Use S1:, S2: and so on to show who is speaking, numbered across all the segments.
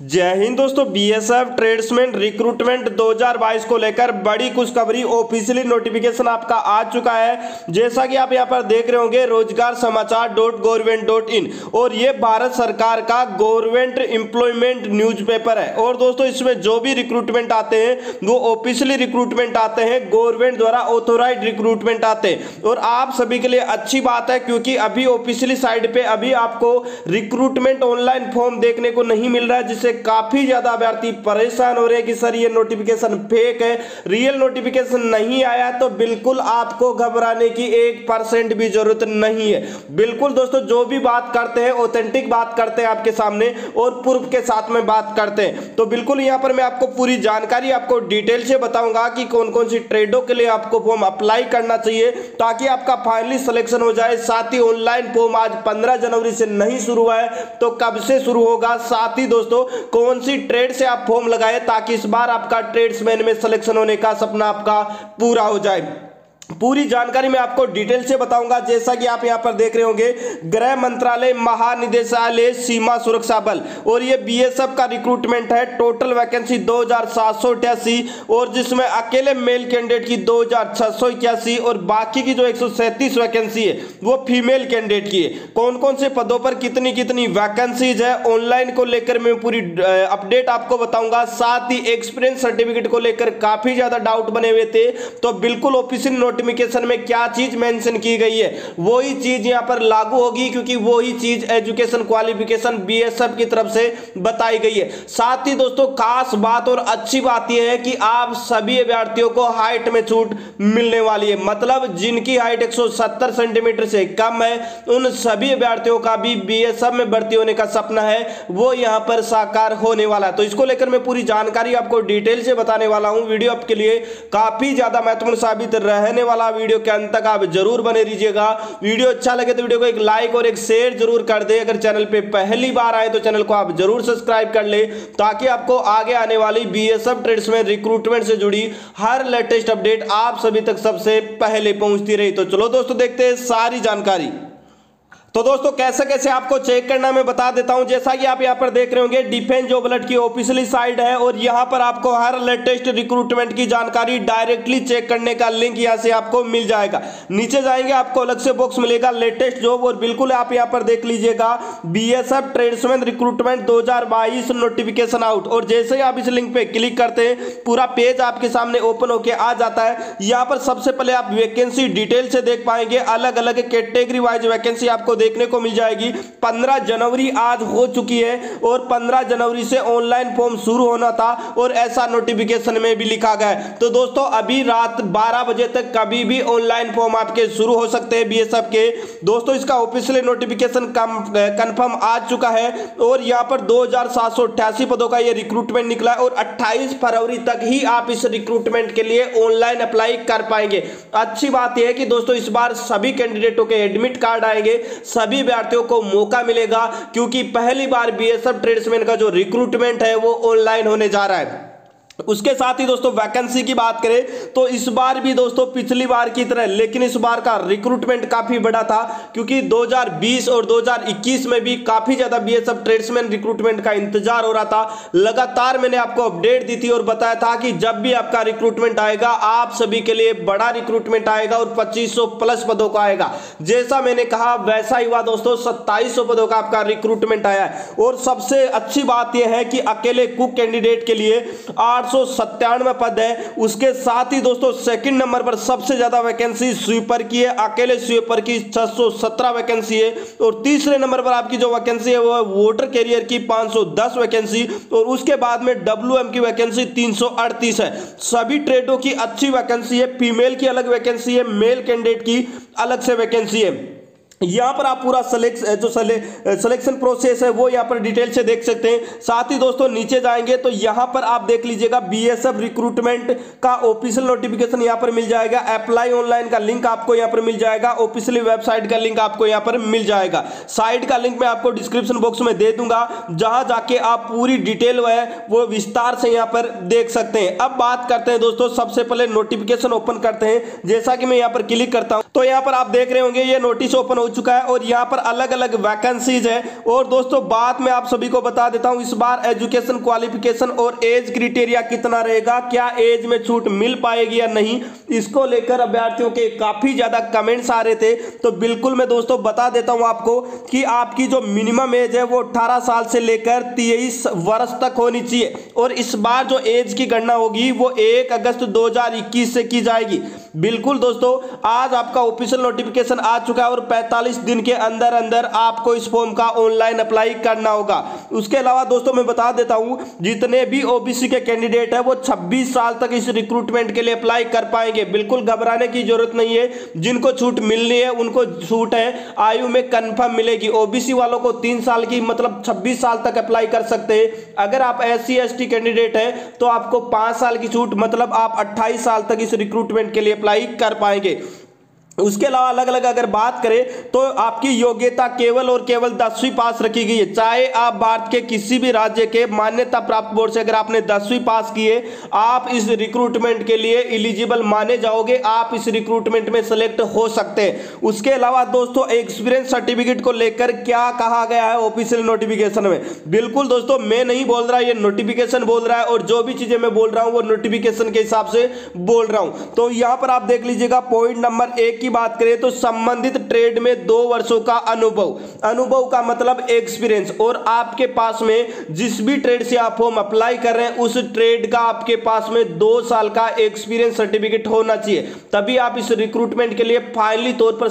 S1: जय हिंद दोस्तों BSF tradesman recruitment 2022 को लेकर बड़ी खुशखबरी ऑफिशियली नोटिफिकेशन आपका आ चुका है। जैसा कि आप यहाँ पर देख रहे होंगे, रोज़गार समाचार डॉट गवर्नमेंट डॉट इन और ये भारत सरकार का गवर्नमेंट एम्प्लॉयमेंट न्यूज़पेपर है। और दोस्तों, इसमें जो भी रिक्रूटमेंट आते हैं, वो ऑफिशियली रिक्रूटमेंट आते हैं। गवर्नमेंट द्वारा ऑथोराइज रिक्रूटमेंट आते हैं। और आप सभी के लिए अच्छी बात है, क्योंकि अभी ऑफिशियली साइड पे अभी आपको रिक्रूटमेंट ऑनलाइन फॉर्म देखने को नहीं मिल रहा है, जिससे काफ़ी ज़्यादा अभ्यर्थी परेशान हो रहे हैं कि सर, ये नोटिफिकेशन फेक है रियल नोटिफिकेशन नहीं आया तो बिल्कुल आपको घबराने की एक परसेंट भी ज़रूरत नहीं है। बिल्कुल दोस्तों, जो भी बात करते हैं ऑथेंटिक बात करते हैं आपके सामने और प्रूफ के साथ में बात करते हैं। तो बिल्कुल यहाँ पर मैं आपको पूरी जानकारी, आपको डिटेल से बताऊँगा कि कौन कौन सी ट्रेडों के लिए आपको फॉर्म अप्लाई करना चाहिए, ताकि आपका फाइनली सिलेक्शन हो जाए। साथ ही ऑनलाइन फॉर्म आज पंद्रह जनवरी से नहीं शुरू हुआ है तो कब से शुरू होगा? साथ ही दोस्तों कौन सी ट्रेड से आप फॉर्म लगाए ताकि इस बार आपका ट्रेड्समैन में सिलेक्शन होने का सपना आपका पूरा हो जाए। पूरी जानकारी मैं आपको डिटेल से बताऊँगा। जैसा कि आप यहाँ पर देख रहे होंगे, गृह मंत्रालय महानिदेशालय सीमा सुरक्षा बल और ये बीएसएफ का रिक्रूटमेंट है। टोटल वैकेंसी दो हज़ार सात सौ अठासी और जिसमें अकेले मेल कैंडिडेट की दो हज़ार छह सौ इक्यासी और बाकी की जो एक सौ सैंतीस वैकेंसी है, वो फीमेल कैंडिडेट की है। कौन कौन से पदों पर कितनी कितनी वैकेंसीज है ऑनलाइन को लेकर मैं पूरी अपडेट आपको बताऊँगा। साथ ही एक्सपीरियंस सर्टिफिकेट को लेकर काफ़ी ज़्यादा डाउट बने हुए थे। तो बिल्कुल ऑफिशियल नोटिफिकेशन में क्या चीज़ मेंशन की गई है? वही चीज़ यहाँ पर लागू होगी क्योंकि वही चीज़ एजुकेशन क्वालिफिकेशन बीएसएफ की तरफ़ से बताई गई है। साथ ही दोस्तों, खास बात और अच्छी बात यह है कि आप सभी अभ्यर्थियों को हाइट में छूट मिलने वाली है। मतलब जिनकी हाइट 170 सेंटीमीटर से कम है, उन सभी अभ्यर्थियों का भी बीएसएफ में भर्ती होने का सपना है, वो यहाँ पर साकार होने वाला है। तो इसको लेकर मैं पूरी जानकारी आपको डिटेल से बताने वाला हूँ। वीडियो आपके लिए काफ़ी ज़्यादा महत्वपूर्ण साबित रहने वाला वीडियो के अंत तक आप ज़रूर बने रहिएगा वीडियो अच्छा लगे तो वीडियो को एक लाइक और एक शेयर ज़रूर कर दे। अगर चैनल पे पहली बार आए तो चैनल को आप ज़रूर सब्सक्राइब कर ले ताकि आपको आगे आने वाली बी एस ट्रेड्स में रिक्रूटमेंट से जुड़ी हर लेटेस्ट अपडेट आप सभी तक सबसे पहले पहुँचती रही। तो चलो दोस्तों, देखते हैं सारी जानकारी। तो दोस्तों, कैसे कैसे आपको चेक करना मैं बता देता हूँ। जैसा कि आप यहाँ पर देख रहे होंगे डिफेंस जॉब अलर्ट की ऑफिशियली साइट है और यहाँ पर आपको हर लेटेस्ट रिक्रूटमेंट की जानकारी डायरेक्टली चेक करने का लिंक यहाँ से आपको मिल जाएगा। नीचे जाएँगे, आपको अलग से बॉक्स मिलेगा लेटेस्ट जॉब और बिल्कुल आप यहाँ पर देख लीजिएगा बीएसएफ ट्रेड्समैन रिक्रूटमेंट दो हज़ार बाईस नोटिफिकेशन आउट और जैसे ही आप इस लिंक पे क्लिक करते हैं, पूरा पेज आपके सामने ओपन होकर आ जाता है। यहाँ पर सबसे पहले आप वैकेंसी डिटेल से देख पाएँगे अलग अलग कैटेगरी वाइज वैकेंसी आपको देखने को मिल जाएगी। 15 जनवरी आज हो चुकी है और 15 जनवरी से ऑनलाइन फॉर्म शुरू होना था और ऐसा नोटिफिकेशन में भी लिखा गया है। तो दोस्तों, अभी रात 12 बजे तक कभी भी ऑनलाइन फॉर्म आपके शुरू हो सकते हैं बीएसएफ के। दोस्तों, इसका ऑफिशियली नोटिफिकेशन कंफर्म आ चुका है और यहाँ पर दो हज़ार सात सौ अठासी पदों का यह रिक्रूटमेंट निकला है और अट्ठाईस फरवरी तक ही आप इस रिक्रूटमेंट के लिए ऑनलाइन अप्लाई कर पाएँगे। अच्छी बात यह है कि दोस्तों, इस बार सभी कैंडिडेटों के एडमिट कार्ड आएँगे। सभी व्यार्थियों को मौका मिलेगा, क्योंकि पहली बार बीएसएफ ट्रेड्समैन का जो रिक्रूटमेंट है वो ऑनलाइन होने जा रहा है। उसके साथ ही दोस्तों वैकेंसी की बात करें तो इस बार भी दोस्तों पिछली बार की तरह, लेकिन इस बार का रिक्रूटमेंट काफ़ी बड़ा था, क्योंकि 2020 और 2021 में भी काफ़ी ज़्यादा बीएसएफ ट्रेड्समैन रिक्रूटमेंट का इंतज़ार हो रहा था। लगातार मैंने आपको अपडेट दी थी और बताया था कि जब भी आपका रिक्रूटमेंट आएगा, आप सभी के लिए बड़ा रिक्रूटमेंट आएगा और पच्चीस प्लस पदों का आएगा। जैसा मैंने कहा, वैसा ही हुआ दोस्तों, सत्ताईस पदों का आपका रिक्रूटमेंट आया है। और सबसे अच्छी बात यह है कि अकेले कुक कैंडिडेट के लिए आठ पद है। उसके साथ ही दोस्तों सेकंड नंबर पर सबसे ज़्यादा वैकेंसी स्वीपर की है। अकेले स्वीपर की 617 वैकेंसी है। और तीसरे नंबर पर आपकी जो वैकेंसी है, वो है वोटर कैरियर की 510 वैकेंसी और उसके बाद में डब्ल्यू की वैकेंसी 338 है। सभी ट्रेडों की अच्छी वैकेंसी है। फीमेल की अलग वैकेंसी है। मेल कैंडिडेट की अलग से वैकेंसी है। यहाँ पर आप पूरा सेलेक्ट जो सिलेक्शन प्रोसेस है, वो यहाँ पर डिटेल से देख सकते हैं। साथ ही दोस्तों, नीचे जाएँगे तो यहाँ पर आप देख लीजिएगा बीएसएफ रिक्रूटमेंट का ऑफिशियल नोटिफिकेशन यहाँ पर मिल जाएगा। अप्लाई ऑनलाइन का लिंक आपको यहाँ पर मिल जाएगा। ऑफिशियली वेबसाइट का लिंक आपको यहाँ पर मिल जाएगा। साइट का लिंक मैं आपको डिस्क्रिप्शन बॉक्स में दे दूँगा, जहाँ जाके आप पूरी डिटेल है, वो विस्तार से यहाँ पर देख सकते हैं। अब बात करते हैं दोस्तों, सबसे पहले नोटिफिकेशन ओपन करते हैं। जैसा कि मैं यहाँ पर क्लिक करता हूँ तो यहाँ पर आप देख रहे होंगे, ये नोटिस ओपन हो चुका है और यहाँ पर अलग अलग वैकेंसीज है। और दोस्तों बात में आप सभी को बता देता हूँ, इस बार एजुकेशन क्वालिफिकेशन और एज क्रिटेरिया कितना रहेगा, क्या एज में छूट मिल पाएगी या नहीं, इसको लेकर अभ्यर्थियों के काफ़ी ज़्यादा कमेंट्स आ रहे थे। तो बिल्कुल मैं दोस्तों बता देता हूँ आपको कि आपकी जो मिनिमम एज है, वो अठारह साल से लेकर तेईस वर्ष तक होनी चाहिए। और इस बार जो एज की गणना होगी, वो एक अगस्त दो हज़ार इक्कीस से की जाएगी। बिल्कुल दोस्तों, आज आपका ऑफिशियल नोटिफिकेशन आ चुका है और 45 दिन के अंदर अंदर आपको इस फॉर्म का ऑनलाइन अप्लाई करना होगा। उसके अलावा दोस्तों, मैं बता देता हूँ, जितने भी ओबीसी के कैंडिडेट है, वो 26 साल तक इस रिक्रूटमेंट के लिए अप्लाई कर पाएँगे। बिल्कुल घबराने की ज़रूरत नहीं है। जिनको छूट मिलनी है, उनको छूट है, आयु में कन्फर्म मिलेगी। ओबीसी वालों को तीन साल की मतलब छब्बीस साल तक अप्लाई कर सकते हैं। अगर आप एस सी कैंडिडेट है तो आपको पाँच साल की छूट मतलब आप अट्ठाईस साल तक इस रिक्रूटमेंट के लिए अप्लाई कर पाएँगे। उसके अलावा अलग अलग अगर बात करें तो आपकी योग्यता केवल और केवल दसवीं पास रखी गई है। चाहे आप भारत के किसी भी राज्य के मान्यता प्राप्त बोर्ड से, अगर आपने दसवीं पास किए आप इस रिक्रूटमेंट के लिए इलिजिबल माने जाओगे। आप इस रिक्रूटमेंट में सेलेक्ट हो सकते हैं। उसके अलावा दोस्तों एक्सपीरियंस सर्टिफिकेट को लेकर क्या कहा गया है ऑफिशियल नोटिफिकेशन में? बिल्कुल दोस्तों, मैं नहीं बोल रहा, ये नोटिफिकेशन बोल रहा है और जो भी चीज़ें मैं बोल रहा हूँ, वो नोटिफिकेशन के हिसाब से बोल रहा हूँ। तो यहाँ पर आप देख लीजिएगा पॉइंट नंबर एक की बात करें तो संबंधित ट्रेड में दो वर्षों का अनुभव। अनुभव का मतलब एक्सपीरियंस और आपके पास में जिस भी ट्रेड से आप फॉर्म अप्लाई कर रहे हैं, उस ट्रेड का आपके पास में दो साल का एक्सपीरियंस सर्टिफिकेट होना चाहिए। तभी आप इस रिक्रूटमेंट के लिए फाइनली तौर पर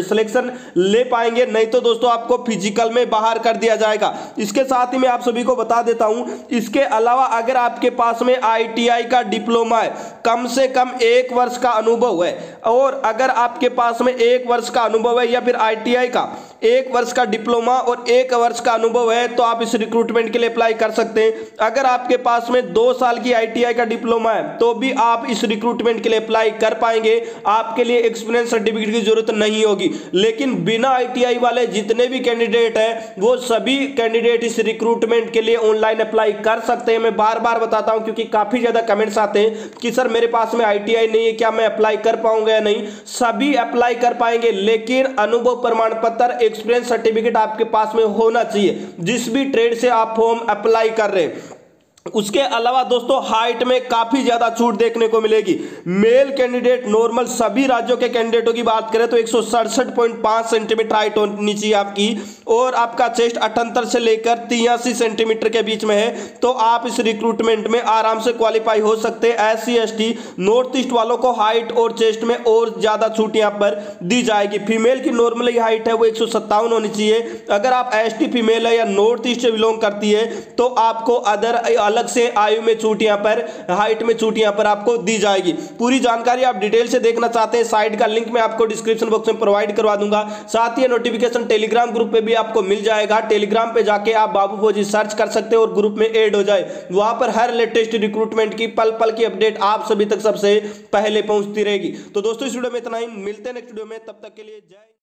S1: सिलेक्शन ले पाएँगे। नहीं तो दोस्तों, आपको फ़िज़िकल में बाहर कर दिया जाएगा। इसके साथ ही मैं आप सभी को बता देता हूँ, इसके अलावा अगर आपके पास में आईटीआई का डिप्लोमा है, कम से कम एक वर्ष का अनुभव है। और अगर आपके पास में एक वर्ष का अनुभव है या फिर आईटीआई का? एक वर्ष का डिप्लोमा और एक वर्ष का अनुभव है तो आप इस रिक्रूटमेंट के लिए अप्लाई कर सकते हैं। अगर आपके पास में दो साल की आईटीआई का डिप्लोमा है तो भी आप इस रिक्रूटमेंट के लिए अप्लाई कर पाएँगे। आपके लिए एक्सपीरियंस सर्टिफिकेट की ज़रूरत नहीं होगी। लेकिन बिना आईटीआई वाले जितने भी कैंडिडेट है, वो सभी कैंडिडेट इस रिक्रूटमेंट के लिए ऑनलाइन अप्लाई कर सकते हैं। मैं बार बार बताता हूँ, क्योंकि काफ़ी ज़्यादा कमेंट्स आते हैं कि, सर, मेरे पास में आईटीआई नहीं है, क्या मैं अप्लाई कर पाऊँगा या नहीं? सभी अप्लाई कर पाएँगे, लेकिन अनुभव प्रमाण पत्र एक्सपीरियंस सर्टिफिकेट आपके पास में होना चाहिए। जिस भी ट्रेड से आप फॉर्म अप्लाई कर रहे हैं उसके अलावा दोस्तों हाइट में काफ़ी ज़्यादा छूट देखने को मिलेगी। मेल कैंडिडेट नॉर्मल सभी राज्यों के कैंडिडेटों की बात करें तो एक सेंटीमीटर हाइट होनी चाहिए आपकी। और आपका चेस्ट अठहत्तर से लेकर तियासी सेंटीमीटर के बीच में है तो आप इस रिक्रूटमेंट में आराम से क्वालिफाई हो सकते हैं। S C S T north east वालों को हाइट और चेस्ट में और ज़्यादा छूट यहाँ पर दी जाएगी। फीमेल की नॉर्मली हाइट है, वो एक सौ सत्तावन होनी चाहिए। अगर आप एसटी फीमेल है या नॉर्थ ईस्ट से बिलोंग करती है तो आपको अदर अलग अलग से आयु में छूट यहाँ पर हाइट में छूट यहाँ पर आपको दी जाएगी। पूरी जानकारी आप डिटेल से देखना चाहते हैं साइट का लिंक मैं आपको डिस्क्रिप्शन बॉक्स में प्रोवाइड करवा दूँगा। साथ ही नोटिफिकेशन टेलीग्राम ग्रुप पे भी आपको मिल जाएगा। टेलीग्राम पे जाके आप बाबू फौजी सर्च कर सकते हो और ग्रुप में एड हो जाए। वहाँ पर हर लेटेस्ट रिक्रूटमेंट की पल पल की अपडेट आप सभी तक सबसे पहले पहुँचती रहेगी। तो दोस्तों, इस वीडियो में इतना ही। मिलते हैं नेक्स्ट वीडियो में। तब तक के लिए जय